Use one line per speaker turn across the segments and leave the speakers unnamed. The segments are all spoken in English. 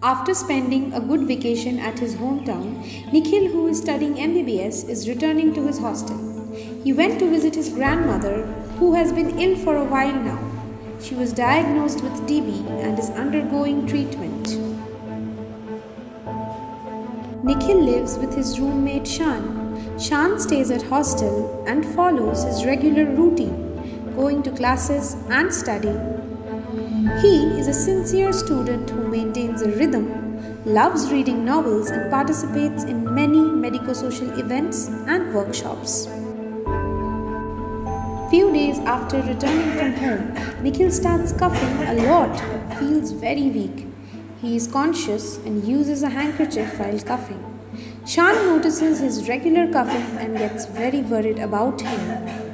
After spending a good vacation at his hometown, Nikhil, who is studying MBBS, is returning to his hostel. He went to visit his grandmother, who has been ill for a while now. She was diagnosed with TB and is undergoing treatment. Nikhil lives with his roommate Shan. Shan stays at hostel and follows his regular routine, going to classes and studying. He is a sincere student who maintains a rhythm, loves reading novels, and participates in many medico social events and workshops. Few days after returning from home, Nikhil starts coughing a lot but feels very weak. He is conscious and uses a handkerchief while coughing. Shan notices his regular coughing and gets very worried about him.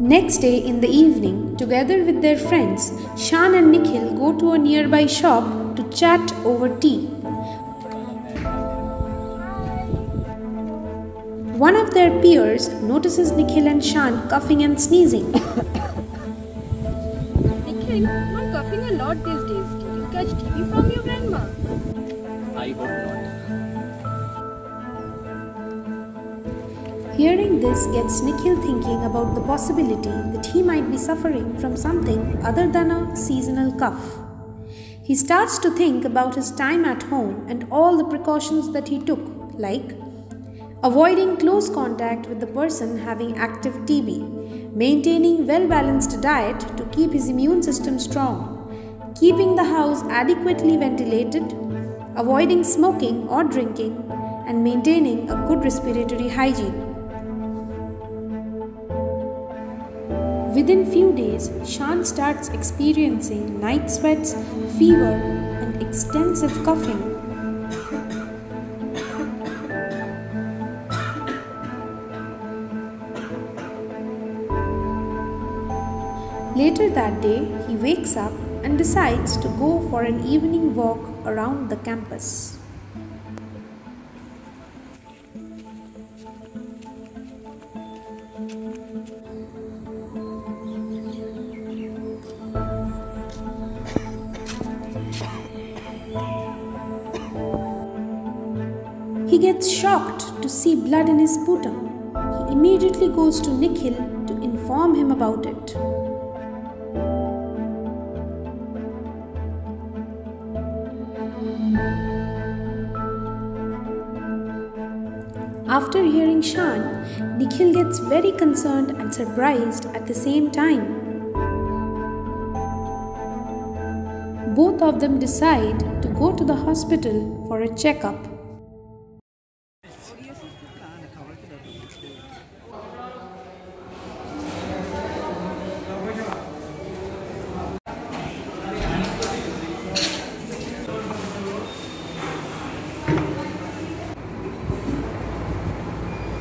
Next day in the evening, together with their friends, Shan and Nikhil go to a nearby shop to chat over tea. One of their peers notices Nikhil and Shan coughing and sneezing.
Nikhil, coughing a lot these days. Did you catch TB from
Hearing this gets Nikhil thinking about the possibility that he might be suffering from something other than a seasonal cough. He starts to think about his time at home and all the precautions that he took, like avoiding close contact with the person having active TB, maintaining well balanced diet to keep his immune system strong, keeping the house adequately ventilated, avoiding smoking or drinking, and maintaining a good respiratory hygiene. Within few days, Shan starts experiencing night sweats, fever, and extensive coughing. Later that day, he wakes up and decides to go for an evening walk around the campus. He gets shocked to see blood in his sputum. He immediately goes to Nikhil to inform him about it. After hearing Shan, Nikhil gets very concerned and surprised at the same time. Both of them decide to go to the hospital for a checkup.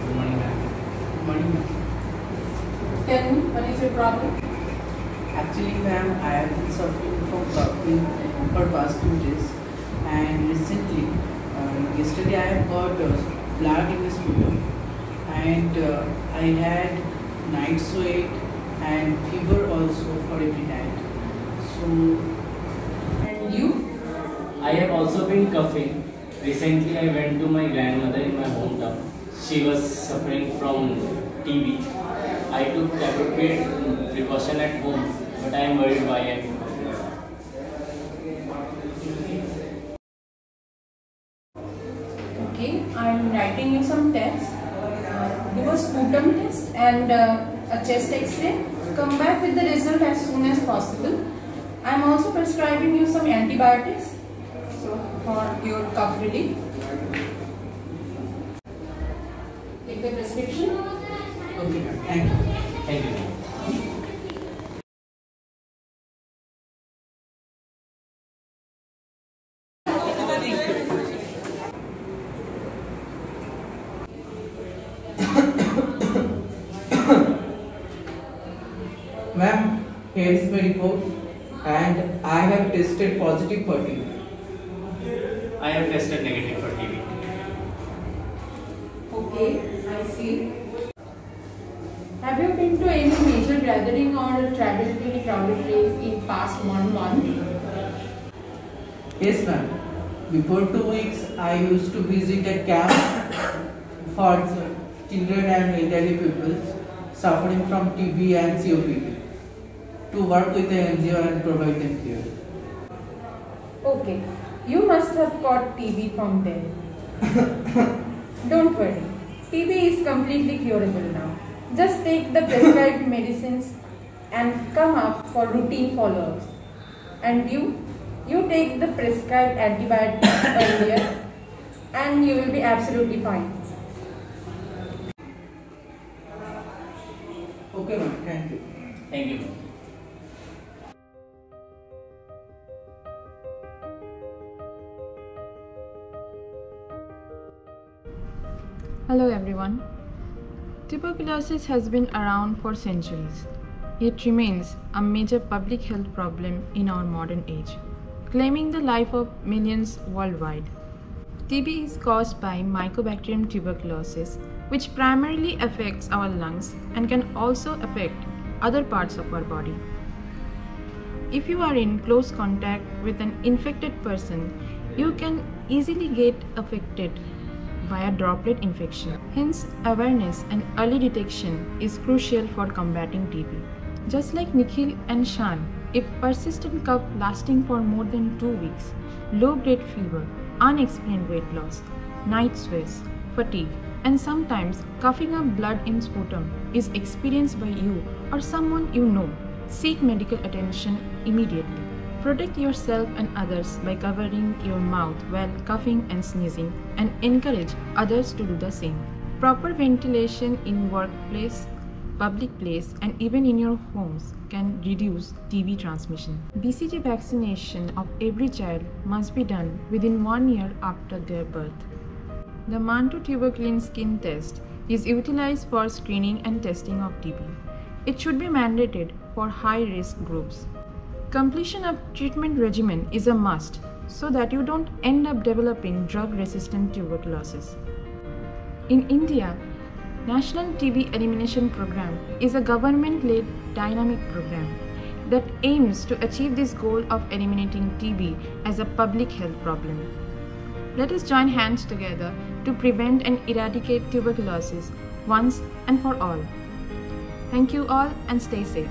Good morning, ma'am.
Morning, ma'am.
Tell me, what is your problem?
Actually, ma'am, I have been suffering from coughing for past two days, and recently, uh, yesterday I have got uh, blood in the sputum, and uh, I had night sweat and fever also for every night. So,
And you?
I have also been coughing. Recently, I went to my grandmother in my hometown. She was suffering from TB. I took appropriate precaution at home, but I am worried by I am coughing.
Okay, I'm writing you some tests. Uh, do a sputum test and uh, a chest x-ray. Come back with the result as soon as possible. I'm also prescribing you some antibiotics so for your cough relief. Take the prescription.
Okay, ma'am, thank you.
Thank you. ma'am.
Ma'am, here is my report, and I have tested positive for TB.
I have tested negative for TB.
Okay, I see. Have you been to any major gathering or traveled to any crowded place in past one month?
Yes, ma'am. Before two weeks, I used to visit a camp for children and elderly people suffering from TB and COPD to work with the NGO and provide them care.
Okay, you must have caught TB from there. Don't worry, TB is completely curable now. Just take the prescribed medicines and come up for routine follow-ups. And you, you take the prescribed antibiotics earlier and you will be absolutely fine.
Okay, ma'am. Thank you.
Thank you.
Hello everyone. Tuberculosis has been around for centuries, yet remains a major public health problem in our modern age, claiming the life of millions worldwide. TB is caused by Mycobacterium tuberculosis, which primarily affects our lungs and can also affect other parts of our body. If you are in close contact with an infected person, you can easily get affected via droplet infection. Hence, awareness and early detection is crucial for combating TB. Just like Nikhil and Shan, if persistent cough lasting for more than two weeks, low grade fever, unexplained weight loss, night sweats, fatigue, and sometimes coughing up blood in sputum is experienced by you or someone you know, seek medical attention immediately. Protect yourself and others by covering your mouth while coughing and sneezing and encourage others to do the same. Proper ventilation in workplace, public place and even in your homes can reduce TB transmission. BCG vaccination of every child must be done within one year after their birth. The Mantoux tuberculin skin test is utilized for screening and testing of TB. It should be mandated for high risk groups. Completion of treatment regimen is a must so that you don't end up developing drug resistant tuberculosis. In India, National TB Elimination Program is a government led dynamic program that aims to achieve this goal of eliminating TB as a public health problem. Let us join hands together to prevent and eradicate tuberculosis once and for all. Thank you all and stay safe.